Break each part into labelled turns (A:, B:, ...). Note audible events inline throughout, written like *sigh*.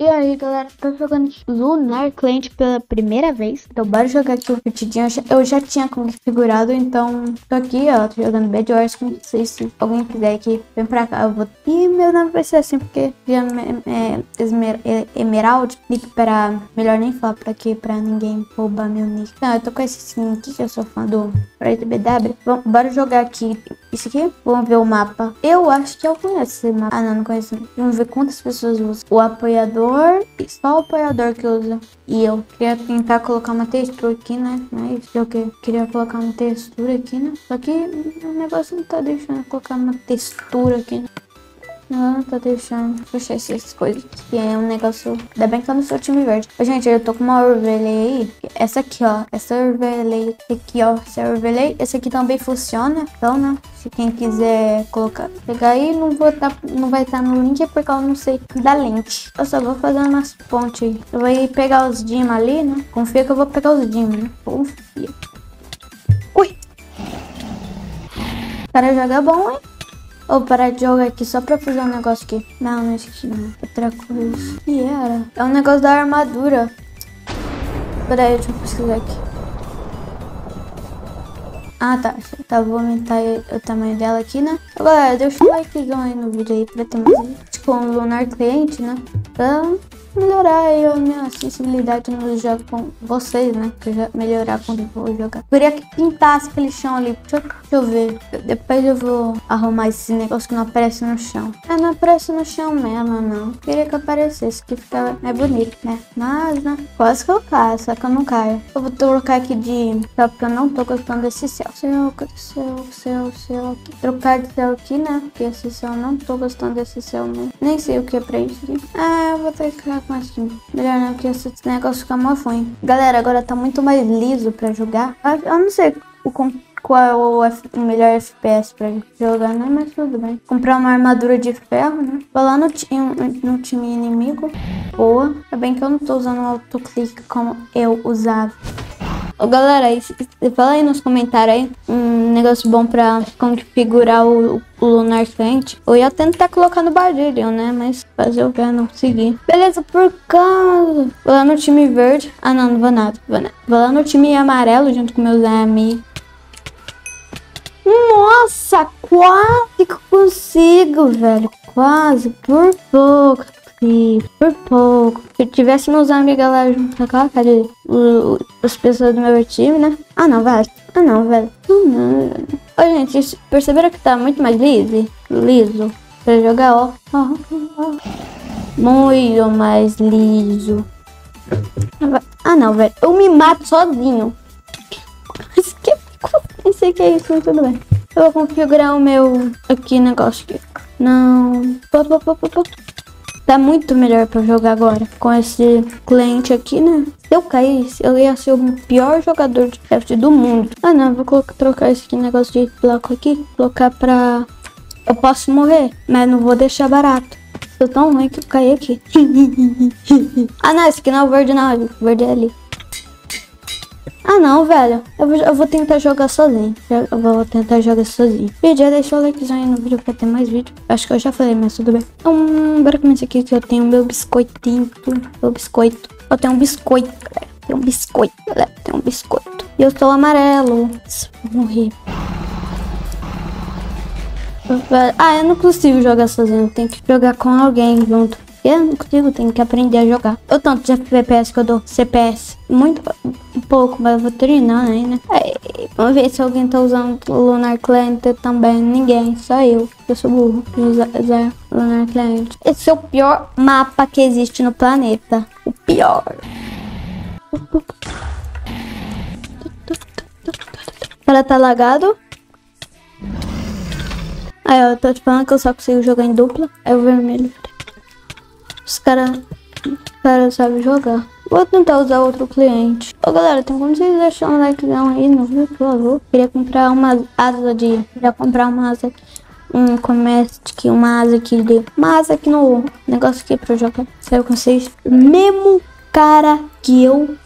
A: E aí, galera, tô jogando Lunar Client pela primeira vez. Então, bora jogar aqui o partidinho. Eu já, já tinha configurado, então tô aqui, ó. Tô jogando Bad Wars com vocês. Se alguém quiser aqui, vem pra cá. Eu vou... E meu nome vai ser assim, porque é, Esmer... é, Emerald, nick pra... Melhor nem falar pra aqui, pra ninguém roubar meu nick. Não, eu tô com esse skin aqui, que eu sou fã do BW. Vamos, bora jogar aqui. Isso aqui? Vamos ver o mapa. Eu acho que eu conheço esse mapa. Ah, não, não conheço. Vamos ver quantas pessoas usam. O apoiador apoiador, só o apoiador que usa. E eu queria tentar colocar uma textura aqui, né? Mas eu que queria colocar uma textura aqui, né? Só que o negócio não tá deixando colocar uma textura aqui, né? Não, tá deixando. Puxa essas coisas. Que é um negócio. Ainda bem que eu não sou time verde. Gente, eu tô com uma Orvelei aí. Essa aqui, ó. Essa Orvelei aqui, ó. Essa Orvelei. Essa aqui também funciona. Então, né? Se quem quiser colocar, pegar aí, não vou tá, não vai estar tá no link porque eu não sei da lente. Eu só vou fazer umas pontes aí. Eu vou pegar os dim ali, né? Confia que eu vou pegar os dim, né? Confia. Ui! Para jogar bom, hein? Ou parar de jogar aqui só pra fazer um negócio aqui. Não, não aqui não. Outra coisa. E era? É um negócio da armadura. Peraí, deixa eu pesquisar aqui. Ah, tá. Tá, vou aumentar o tamanho dela aqui, né? Agora, deixa um likezão aí no vídeo aí pra ter mais... Tipo, um lunar cliente, né? Pra melhorar a minha sensibilidade no jogo com vocês, né? Pra melhorar quando eu vou jogar. Queria que pintasse aquele chão ali. Deixa eu, deixa eu ver. Depois eu vou arrumar esse negócio que não aparece no chão. É, não aparece no chão mesmo, não. Queria que aparecesse, que fica mais bonito, né? Mas, né? Quase que eu caio, só que eu não caio. Eu vou trocar aqui de... Só porque eu não tô gostando desse céu. Céu, céu, céu, céu aqui. Trocar de céu aqui, né? Porque esse céu, eu não tô gostando desse céu mesmo. Nem sei o que é pra isso aqui. Ah, eu vou ter com assim. Melhor não, porque esse negócio fica mó ruim. Galera, agora tá muito mais liso pra jogar. Eu não sei o qual é o, F, o, melhor FPS pra jogar, né? Mas tudo bem. Comprar uma armadura de ferro, né? Vou lá no, no time inimigo. Boa. É bem que eu não tô usando o autoclick como eu usava. Ô, galera, fala aí nos comentários aí negócio bom pra configurar o, o Lunar Client. Eu ia tentar colocar no Bardillion, né? Mas fazer o que não seguir. Beleza, por causa... Vou lá no time verde. Ah, não, não vou nada. Vou, nada. vou lá no time amarelo junto com meus amigos. Nossa, quase que eu consigo, velho. Quase, por pouco por pouco. Se tivesse meus amigos lá junto com cadê o, as pessoas do meu time, né? Ah, não, velho. Ah, não, velho. Não, Ô, gente, perceberam que tá muito mais liso? Liso. Pra jogar, ó. Muito mais liso. Ah, não, velho. Eu me mato sozinho. Mas que... *laughs* Sei que é isso, mas tudo bem. Eu vou configurar o meu aqui negócio aqui. Não. Pô, pô, pô, pô, pô. Tá muito melhor pra jogar agora. Com esse cliente aqui, né? Se eu caísse, eu ia ser o pior jogador de draft do mundo. Ah, não. Vou colocar, trocar esse negócio de bloco aqui. Colocar pra... Eu posso morrer, mas não vou deixar barato. Sou tão ruim que eu caí aqui. *laughs* ah, não. Esse aqui não é o verde, não. O verde é ali. Ah não, velho. Eu vou, eu vou tentar jogar sozinho. Eu vou tentar jogar sozinho. E já deixou o likezão aí no vídeo pra ter mais vídeo. Acho que eu já falei, mas tudo bem. Então, bora começar aqui que eu tenho meu biscoitinho. Meu biscoito. Eu tenho um biscoito, galera. Tem um biscoito, galera. Tem um biscoito. E eu sou amarelo. Vou morrer. Ah, eu não consigo jogar sozinho. Tem que jogar com alguém junto. Eu não consigo, tenho que aprender a jogar. O tanto de FPS que eu dou, CPS, muito pouco, mas eu vou treinar ainda. Aí, vamos ver se alguém tá usando Lunar Client também. Ninguém, só eu. Eu sou burro. Usar Lunar Client. Esse é o pior mapa que existe no planeta. O pior. Ela tá lagado? Aí eu tô te falando que eu só consigo jogar em dupla. É o vermelho. Os caras cara sabem jogar. Vou tentar usar outro cliente. Ô galera, tem como vocês deixar um likezão aí no vídeo, por favor? Queria comprar uma asa de. Queria comprar uma asa. Um comércio aqui, uma asa aqui de. Uma asa aqui no negócio aqui pra jogar. Sabe com vocês? Mesmo cara que eu.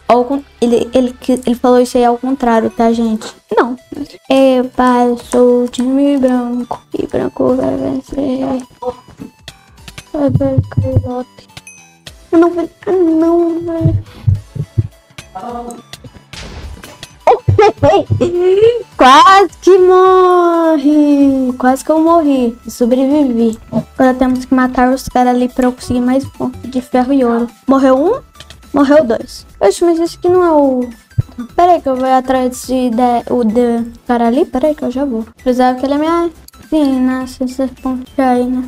A: Ele, ele, ele falou isso aí ao contrário, tá, gente? Não. É, pai, sou time branco. E branco vai vencer. Vai ver, Não, velho. Não, velho. Quase que morre! Quase que eu morri. Sobrevivi. Agora temos que matar os caras ali pra eu conseguir mais pontos de ferro e ouro. Morreu um? Morreu dois. Oxe, mas esse aqui não é o... Pera aí que eu vou atrás de, de, o de cara ali. Pera aí que eu já vou. Precisava que ele é minha... Sim, nasce esses pontos aí, né?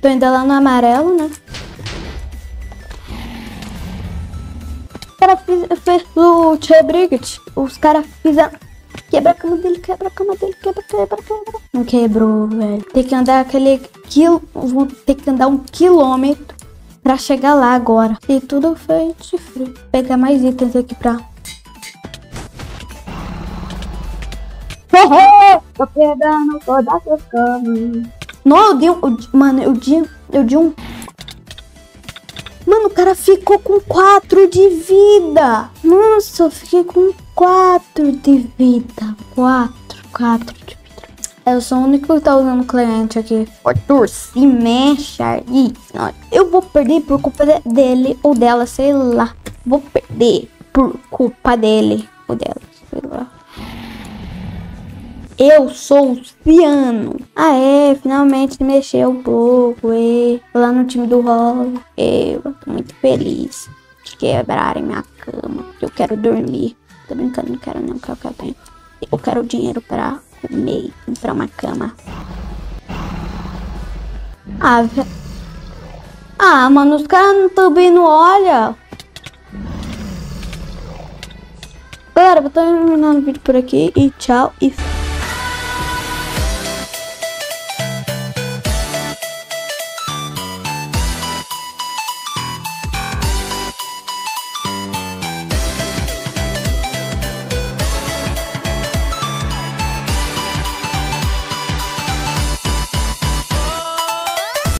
A: Tô ainda lá no amarelo, né? Os caras fez o Tchê Brigit. Os caras fizeram. Quebra a cama dele, quebra a cama dele, quebra, quebra, quebra. Não quebrou, velho. Tem que andar aquele quilo. Vou ter que andar um quilômetro pra chegar lá agora. E tudo foi de frio. Vou pegar mais itens aqui pra. Tô pegando todas as camas. Não, eu dei um. eu- mano, eu dei, eu dei um. Mano, o cara ficou com 4 de vida. Nossa, eu fiquei com 4 de vida. 4, 4 de vida. Eu sou o único que tá usando cliente aqui. Arthur, se mexe aí. Eu vou perder por culpa de- dele ou dela, sei lá. Vou perder por culpa dele ou dela. Eu sou o Ciano. Ah, é, finalmente mexeu um pouco. É, lá no time do rolo. Eu tô muito feliz de quebrarem minha cama. Eu quero dormir. Tô brincando, não quero não, que eu quero tempo. Eu quero dinheiro pra comer, comprar uma cama. Ah, ve- ah mano, os caras não olham. Galera, vou terminando o vídeo por aqui e tchau e